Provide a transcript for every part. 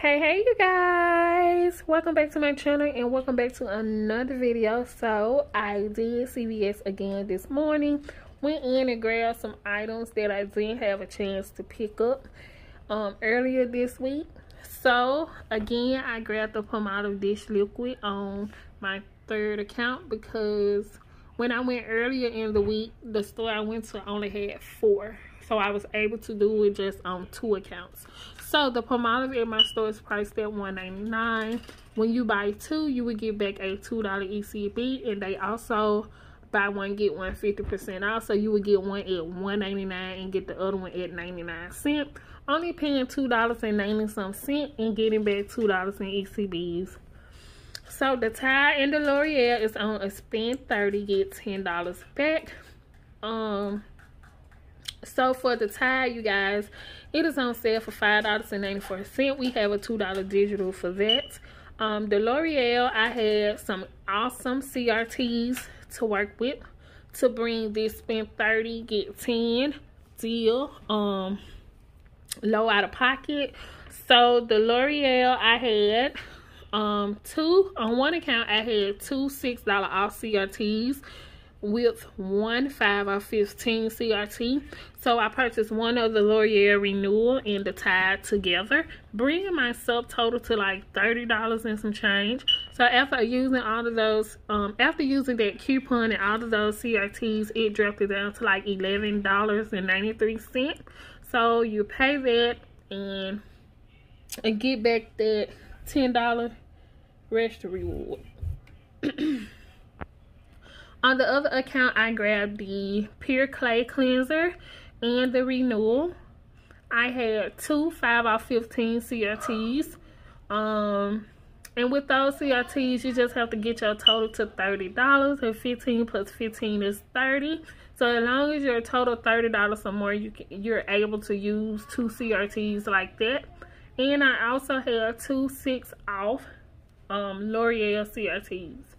hey hey you guys. Welcome back to my channel and welcome back to another video. So i did cvs again this morning. Went in and grabbed some items that i didn't have a chance to pick up um earlier this week. So again i grabbed the Palmolive dish liquid on my third account because when i went earlier in the week the store i went to only had four. So I was able to do it just on two accounts. So the Palmolive in my store is priced at $1.99. When you buy two, you would get back a $2 ECB, and they also buy one get one 50% off. So you would get one at $1.99 and get the other one at 99 cents. Only paying two dollars and ninety some cent and getting back $2 in ECBs. So the Tide and the L'Oreal is on a spend 30 get $10 back. Um so for the Tide, you guys, it is on sale for $5.94. We have a $2 digital for that. Um, the L'Oreal, I had some awesome CRTs to work with to bring this spend 30 get 10 deal um low out of pocket so the l'oreal i had um two on one account i had two six dollar off crts with one 5 or 15 CRT. So I purchased one of the L'Oreal Renewal and the Tide together, bringing my subtotal to like $30 and some change. So after using all of those, um, after using that coupon and all of those CRTs, it dropped it down to like $11.93. So you pay that and, and get back that $10 rest reward. On the other account, I grabbed the Pure Clay Cleanser and the Renewal. I had two 5 out 15 CRTs. Um, and with those CRTs, you just have to get your total to $30. And 15 plus 15 is 30 So as long as your total $30 or more, you can, you're able to use two CRTs like that. And I also had two 6 off um, L'Oreal CRTs.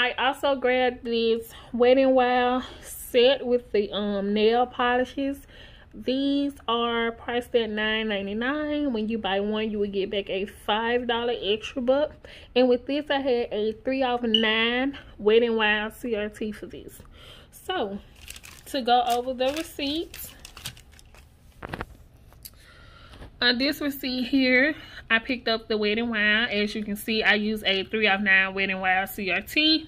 I also grabbed this Wet n Wild set with the um, nail polishes. These are priced at $9.99. When you buy one, you will get back a $5 extra buck. And with this, I had a 3 off 9 Wet n Wild CRT for this. So, to go over the receipts. On this receipt here, I picked up the n Wild. As you can see, I use a 3 of 9 Wet n Wild CRT.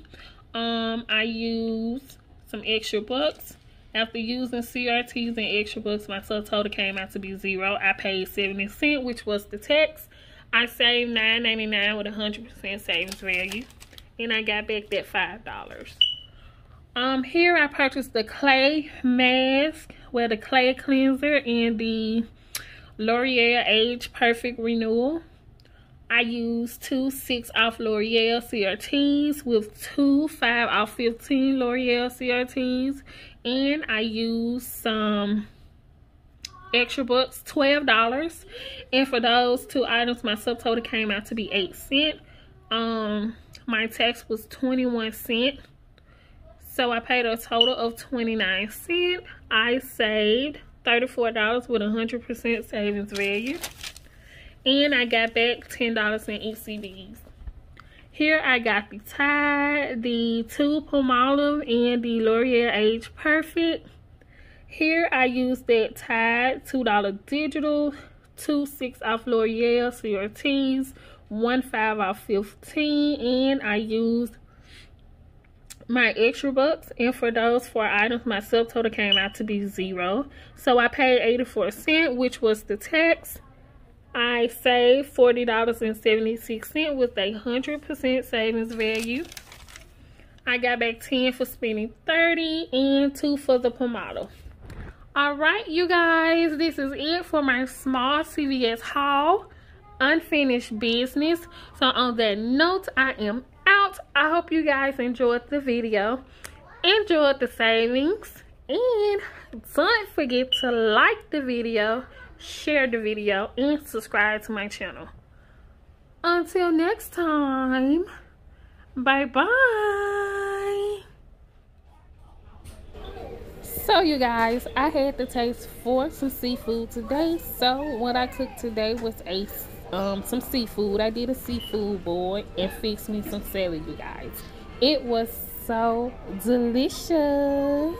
Um, I used some extra bucks. After using CRTs and extra bucks, my subtotal came out to be zero. I paid 70 cents, which was the tax. I saved $9.99 with 100% savings value. And I got back that $5. Um, here I purchased the clay mask, well, the clay cleanser and the L'Oreal Age Perfect Renewal. I used two 6 off L'Oreal CRTs with two 5 off 15 L'Oreal CRTs. And I used some extra bucks, $12. And for those two items, my subtotal came out to be 8 cents. Um, my tax was 21 cents. So I paid a total of 29 cents. I saved $34 with 100% savings value. And I got back $10 in ECBs. Here I got the Tide, the two Palmolive, and the L'Oreal Age Perfect. Here I used that Tide $2 digital, two 6 off L'Oreal CRTs, one 5 off 15, and I used my extra bucks and for those four items my subtotal came out to be zero. So i paid 84 cents which was the tax. I saved $40.76 with a hundred percent savings value. I got back 10 for spending 30 and 2 for the pomado all right you guys this is it for my small cvs haul unfinished business. So on that note i am out. I hope you guys enjoyed the video. Enjoyed the savings. And don't forget to like the video share the video and subscribe to my channel. Until next time bye bye so you guys, I had the taste for some seafood today. So what I cooked today was a um some seafood. I did a seafood boil and fixed me some salad, you guys. It was so delicious.